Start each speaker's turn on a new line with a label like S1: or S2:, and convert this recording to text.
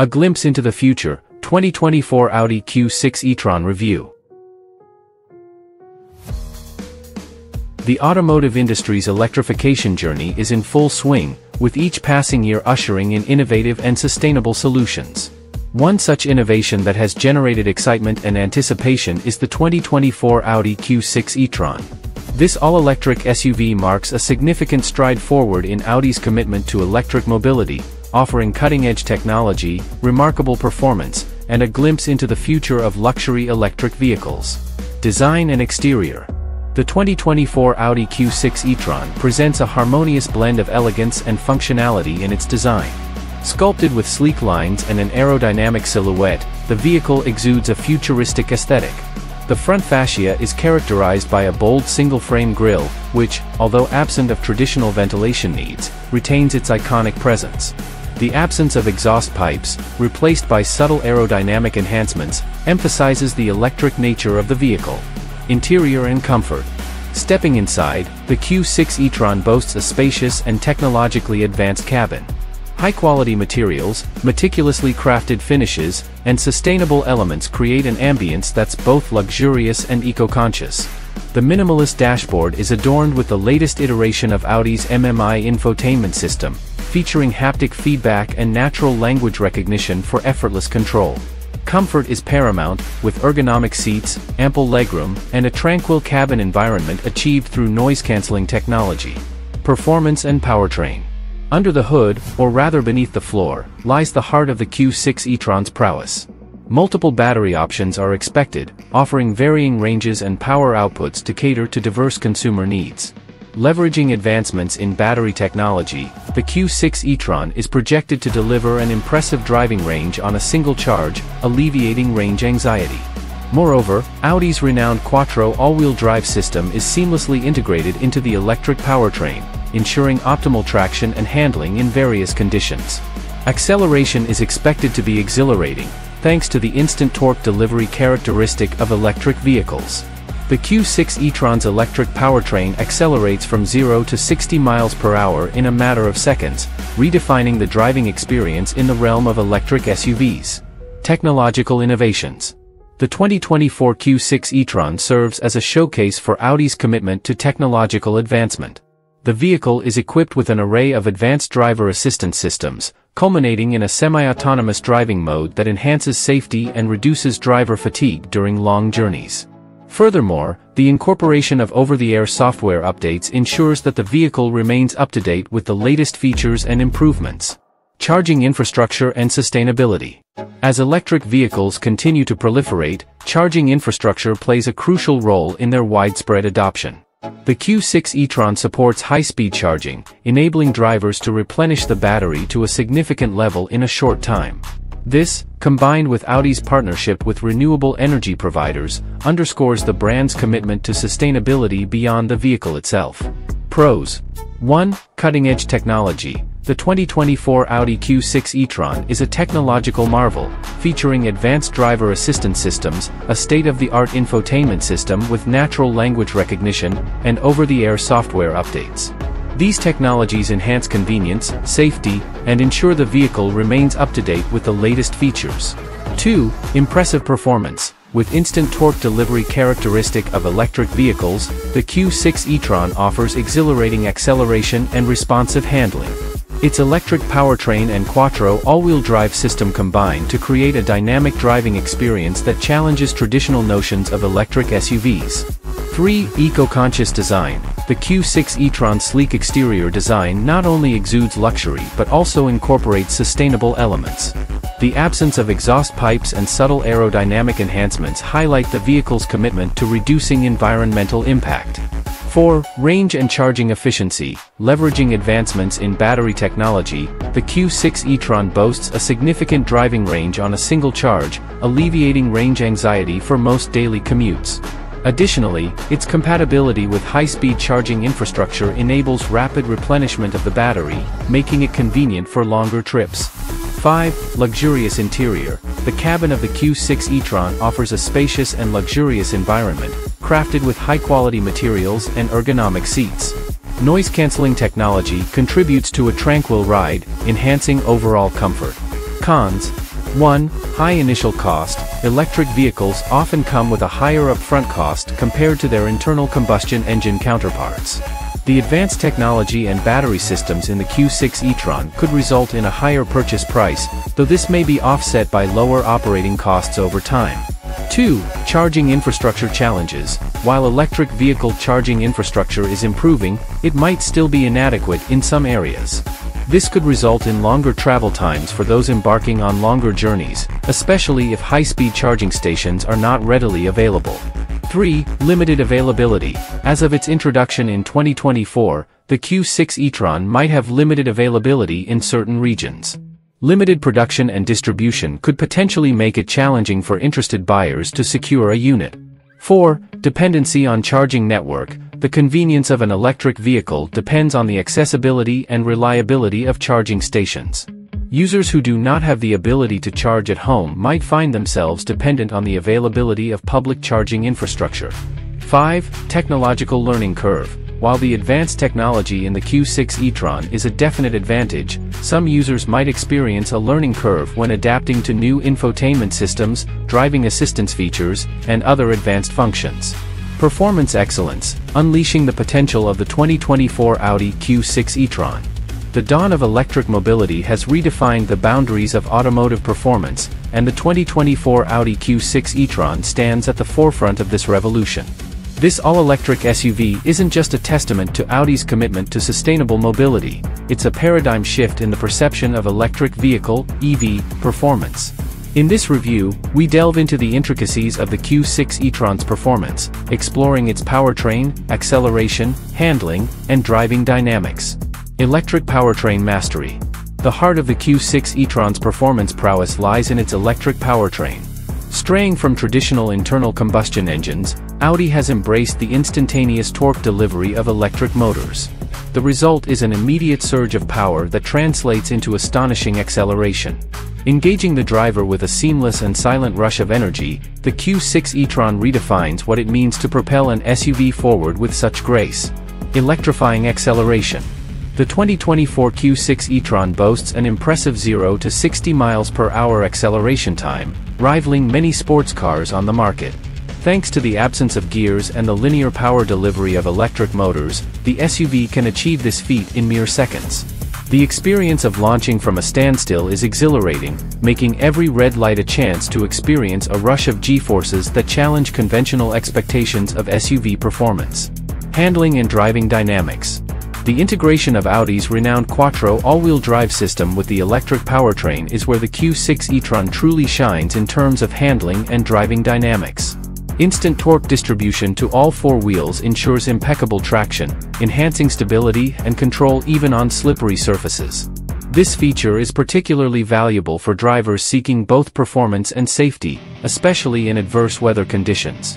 S1: A glimpse into the future, 2024 Audi Q6 e-tron review. The automotive industry's electrification journey is in full swing, with each passing year ushering in innovative and sustainable solutions. One such innovation that has generated excitement and anticipation is the 2024 Audi Q6 e-tron. This all-electric SUV marks a significant stride forward in Audi's commitment to electric mobility, offering cutting-edge technology, remarkable performance, and a glimpse into the future of luxury electric vehicles. Design and Exterior The 2024 Audi Q6 e-tron presents a harmonious blend of elegance and functionality in its design. Sculpted with sleek lines and an aerodynamic silhouette, the vehicle exudes a futuristic aesthetic. The front fascia is characterized by a bold single-frame grille, which, although absent of traditional ventilation needs, retains its iconic presence. The absence of exhaust pipes, replaced by subtle aerodynamic enhancements, emphasizes the electric nature of the vehicle. Interior and Comfort Stepping inside, the Q6 e-tron boasts a spacious and technologically advanced cabin. High-quality materials, meticulously crafted finishes, and sustainable elements create an ambience that's both luxurious and eco-conscious. The minimalist dashboard is adorned with the latest iteration of Audi's MMI infotainment system, featuring haptic feedback and natural language recognition for effortless control. Comfort is paramount, with ergonomic seats, ample legroom, and a tranquil cabin environment achieved through noise-canceling technology. Performance and powertrain. Under the hood, or rather beneath the floor, lies the heart of the Q6 e-tron's prowess. Multiple battery options are expected, offering varying ranges and power outputs to cater to diverse consumer needs. Leveraging advancements in battery technology, the Q6 e-tron is projected to deliver an impressive driving range on a single charge, alleviating range anxiety. Moreover, Audi's renowned Quattro all-wheel drive system is seamlessly integrated into the electric powertrain, ensuring optimal traction and handling in various conditions. Acceleration is expected to be exhilarating, thanks to the instant torque delivery characteristic of electric vehicles. The Q6 e-tron's electric powertrain accelerates from 0 to 60 miles per hour in a matter of seconds, redefining the driving experience in the realm of electric SUVs. Technological Innovations The 2024 Q6 e-tron serves as a showcase for Audi's commitment to technological advancement. The vehicle is equipped with an array of advanced driver assistance systems, culminating in a semi-autonomous driving mode that enhances safety and reduces driver fatigue during long journeys. Furthermore, the incorporation of over-the-air software updates ensures that the vehicle remains up-to-date with the latest features and improvements. Charging infrastructure and sustainability. As electric vehicles continue to proliferate, charging infrastructure plays a crucial role in their widespread adoption. The Q6 e-tron supports high-speed charging, enabling drivers to replenish the battery to a significant level in a short time. This, combined with Audi's partnership with renewable energy providers, underscores the brand's commitment to sustainability beyond the vehicle itself. Pros 1. Cutting-edge technology. The 2024 Audi Q6 e-tron is a technological marvel, featuring advanced driver assistance systems, a state-of-the-art infotainment system with natural language recognition, and over-the-air software updates. These technologies enhance convenience, safety, and ensure the vehicle remains up-to-date with the latest features. 2. Impressive performance. With instant torque delivery characteristic of electric vehicles, the Q6 e-tron offers exhilarating acceleration and responsive handling. Its electric powertrain and Quattro all-wheel drive system combine to create a dynamic driving experience that challenges traditional notions of electric SUVs. 3. Eco-conscious design. The Q6 e-tron's sleek exterior design not only exudes luxury but also incorporates sustainable elements. The absence of exhaust pipes and subtle aerodynamic enhancements highlight the vehicle's commitment to reducing environmental impact. 4. Range and charging efficiency. Leveraging advancements in battery technology, the Q6 e-tron boasts a significant driving range on a single charge, alleviating range anxiety for most daily commutes. Additionally, its compatibility with high-speed charging infrastructure enables rapid replenishment of the battery, making it convenient for longer trips. 5. Luxurious interior. The cabin of the Q6 e-tron offers a spacious and luxurious environment, crafted with high-quality materials and ergonomic seats. Noise-canceling technology contributes to a tranquil ride, enhancing overall comfort. Cons, 1. High initial cost. Electric vehicles often come with a higher upfront cost compared to their internal combustion engine counterparts. The advanced technology and battery systems in the Q6 e-tron could result in a higher purchase price, though this may be offset by lower operating costs over time. 2. Charging infrastructure challenges. While electric vehicle charging infrastructure is improving, it might still be inadequate in some areas. This could result in longer travel times for those embarking on longer journeys, especially if high-speed charging stations are not readily available. 3. Limited availability. As of its introduction in 2024, the Q6 e-tron might have limited availability in certain regions. Limited production and distribution could potentially make it challenging for interested buyers to secure a unit. 4. Dependency on charging network. The convenience of an electric vehicle depends on the accessibility and reliability of charging stations. Users who do not have the ability to charge at home might find themselves dependent on the availability of public charging infrastructure. 5. Technological learning curve. While the advanced technology in the Q6 e-tron is a definite advantage, some users might experience a learning curve when adapting to new infotainment systems, driving assistance features, and other advanced functions. Performance excellence, unleashing the potential of the 2024 Audi Q6 e-tron. The dawn of electric mobility has redefined the boundaries of automotive performance, and the 2024 Audi Q6 e-tron stands at the forefront of this revolution. This all-electric SUV isn't just a testament to Audi's commitment to sustainable mobility, it's a paradigm shift in the perception of electric vehicle, EV, performance. In this review, we delve into the intricacies of the Q6 e-tron's performance, exploring its powertrain, acceleration, handling, and driving dynamics. Electric Powertrain Mastery The heart of the Q6 e-tron's performance prowess lies in its electric powertrain. Straying from traditional internal combustion engines, Audi has embraced the instantaneous torque delivery of electric motors. The result is an immediate surge of power that translates into astonishing acceleration. Engaging the driver with a seamless and silent rush of energy, the Q6 e-tron redefines what it means to propel an SUV forward with such grace. Electrifying acceleration. The 2024 Q6 e-tron boasts an impressive 0 to 60 miles per hour acceleration time, rivaling many sports cars on the market. Thanks to the absence of gears and the linear power delivery of electric motors, the SUV can achieve this feat in mere seconds. The experience of launching from a standstill is exhilarating, making every red light a chance to experience a rush of G-forces that challenge conventional expectations of SUV performance. Handling and driving dynamics. The integration of Audi's renowned Quattro all-wheel drive system with the electric powertrain is where the Q6 e-tron truly shines in terms of handling and driving dynamics. Instant torque distribution to all four wheels ensures impeccable traction, enhancing stability and control even on slippery surfaces. This feature is particularly valuable for drivers seeking both performance and safety, especially in adverse weather conditions.